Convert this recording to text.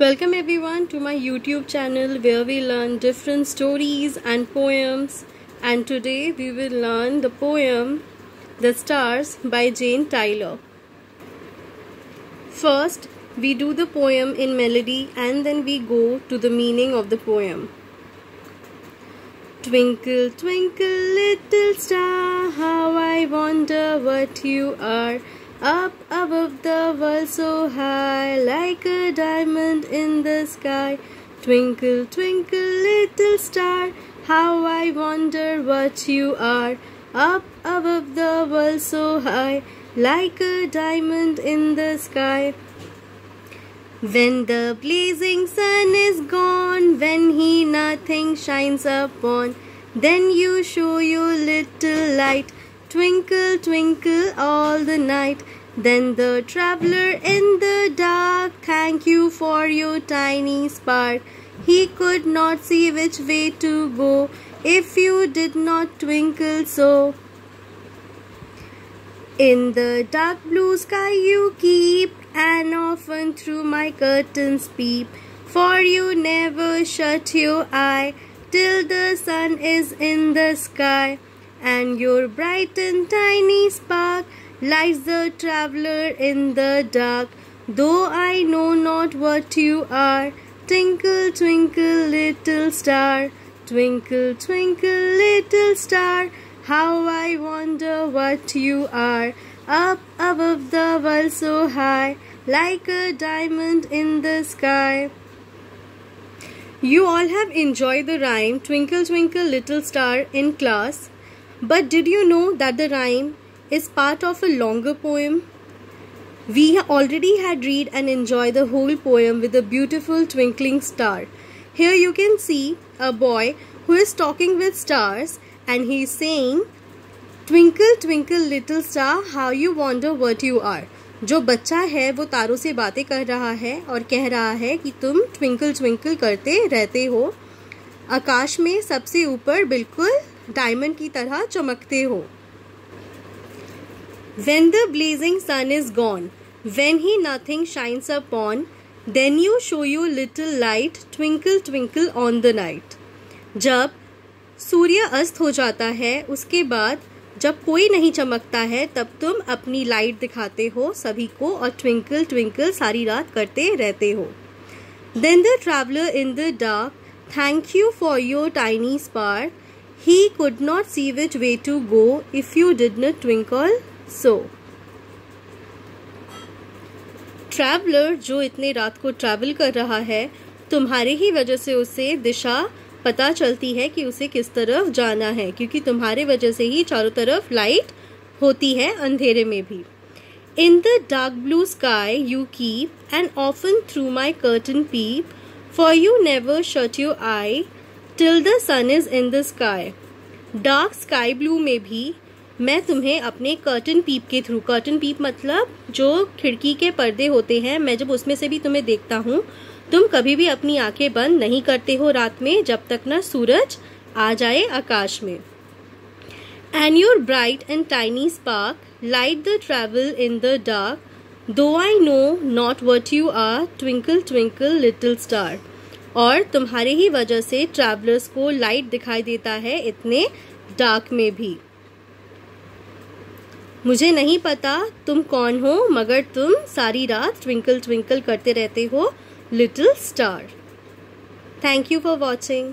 Welcome everyone to my YouTube channel where we learn different stories and poems and today we will learn the poem The Stars by Jane Tyler. First, we do the poem in melody and then we go to the meaning of the poem. Twinkle, twinkle, little star, how I wonder what you are. Up above the world so high, a diamond in the sky. Twinkle, twinkle, little star, how I wonder what you are. Up above the world so high, like a diamond in the sky. When the blazing sun is gone, when he nothing shines upon, then you show your little light Twinkle, twinkle all the night. Then the traveler in the dark, thank you for your tiny spark. He could not see which way to go if you did not twinkle so. In the dark blue sky you keep, and often through my curtains peep. For you never shut your eye till the sun is in the sky and your bright and tiny spark lights the traveler in the dark. Though I know not what you are, twinkle, twinkle, little star, twinkle, twinkle, little star, how I wonder what you are. Up above the world so high, like a diamond in the sky. You all have enjoyed the rhyme Twinkle Twinkle Little Star in class. But did you know that the rhyme is part of a longer poem? We already had read and enjoy the whole poem with a beautiful twinkling star. Here you can see a boy who is talking with stars and he is saying Twinkle twinkle little star how you wonder what you are. जो बच्चा है वो तारों से बातें कर रहा है और कह रहा है कि तुम ट्विंकल ट्विंकल करते रहते हो आकाश में सबसे ऊपर बिल्कुल डायमंड की तरह चमकते हो when the blazing sun is gone when he nothing shines upon then you show you little light twinkle twinkle on the night जब सूर्य अस्त हो जाता है, उसके बाद जब कोई नहीं चमकता है, तब तुम अपनी लाइट दिखाते हो सभी को और ट्विंकल ट्विंकल सारी रात करते रहते हो। Then the traveller in the dark thank you for your tiny spark he could not see which way to go if you did not twinkle. So. Traveller जो इतने रात को ट्रैवल कर रहा है, तुम्हारे ही वजह से उसे दिशा पता चलती है कि उसे किस तरफ़ जाना है, क्योंकि तुम्हारे वजह से ही चारों तरफ़ लाइट होती है अंधेरे में भी in the dark blue sky you keep and often through my curtain peep for you never shut your eye till the sun is in the sky dark sky blue में भी मैं तुम्हें अपने कर्टन पीप के through curtain peep मतलब जो खिड़की के पर्दे होते हैं, मैं जब उसमें से भी तुम्हें देखता हूँ, तुम कभी भी अपनी आँखें बंद नहीं करते हो रात में जब तक ना सूरज आ जाए आकाश में। And your bright and tiny spark light the travel in the dark though I know not what you are twinkle twinkle little star और तुम्हारे ही वजह से ट्रैवलर्स को लाइट दिखाई देता है इतने डार्क में भी। मुझे नहीं पता तुम कौन हो, मगर तुम सारी रात ट्विंकल ट्विंकल करते रहते हो little star thank you for watching